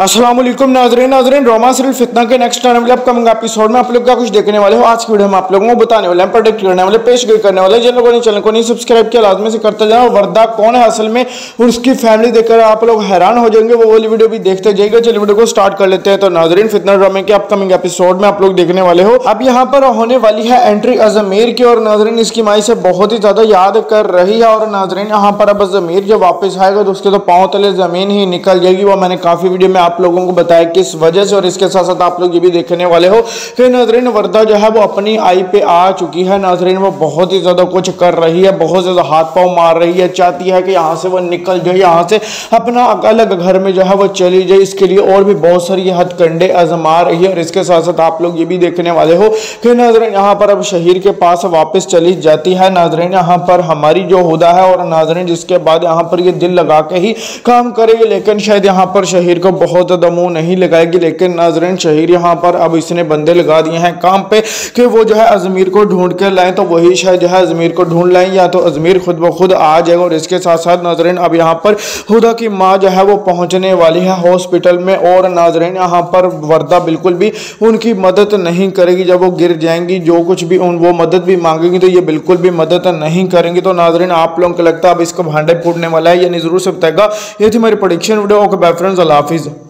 असलम नाजरीन नाजरीन, रोमा सिर्फ़ फितना के नेक्स्ट आने वाले अपकमिंग एपिसोड में आप लोग क्या कुछ देखने वाले हो। आज की वीडियो में आप लोगों को बताने वाले हैं प्रोडक्ट करने वाले, पेश करने वाले जिन लोगों ने चैनल को नहीं सब्सक्राइब किया, लाजमी से करते जाए वर्दा कौन है असल में? उसकी फैमिली देखकर आप लोग हैरान हो जाएँगे। वो वाली वीडियो भी देखते जाएगा चलिए वीडियो को स्टार्ट कर लेते हैं। तो नाजरीन, फितना ड्रामे के अपकमिंग एपिसोड में आप लोग देखने वाले हो। अब यहाँ पर होने वाली है एंट्री अजमेर की। और नाजरीन, इसकी माई से बहुत ही ज़्यादा याद कर रही है। और नाजरीन, यहाँ पर अब जमीर जब वापस आएगा तो उसके तो पाँव तले ज़मीन ही निकल जाएगी। वो मैंने काफ़ी वीडियो में आप लोगों को बताया किस वजह से और इसके साथ साथ आप लोग ये भी देखने वाले हो। कि नाजरीन, वर्दा जो है वो अपनी आई पे आ चुकी है। नाजरीन, वो बहुत ही ज़्यादा कुछ कर रही है, बहुत ज़्यादा हाथ पाँव मार रही है, चाहती है कि यहाँ से वो निकल जाए, यहाँ से अपना अलग घर में जो है वो चली जाए। इसके लिए और भी बहुत सारी हथकंडे आजमा रही है और इसके साथ साथ आप लोग ये भी देखने वाले हो। कि नाजरीन, यहाँ पर अब शहीर के पास वापस चली जाती है। नाजरीन, यहाँ पर हमारी जो हुदा है और नाजरीन, जिसके बाद यहाँ पर ये दिल लगा के ही काम करेगी, लेकिन शायद यहाँ पर शहीर को बहुत ज़्यादा मुँह नहीं लगाएगी, लेकिन नाजरीन शहीर यहाँ पर अब इसने बंदे लगा दिए हैं काम पे कि वो जो है अजमेर को ढूंढ कर लाएँ तो वही शायद जो है अजमेर को ढूंढ लाएँ, या तो अजमेर खुद ब खुद आ जाएगा, और इसके साथ साथ नाजरीन अब यहाँ पर खुदा की माँ जो है वो पहुँचने वाली है हॉस्पिटल में, और नाजरीन यहाँ पर वर्दा बिल्कुल भी उनकी मदद नहीं करेगी, जब वो गिर जाएँगी, जो कुछ भी उन, वो मदद भी मांगेंगी तो ये बिल्कुल भी मदद नहीं करेंगी। तो नाजरीन, आप लोगों को लगता है अब इसको भांडे फूटने वाला है यानी ज़रूर से बताएगा। ये थी मेरी production video okay bye friends अल्लाह हाफिज़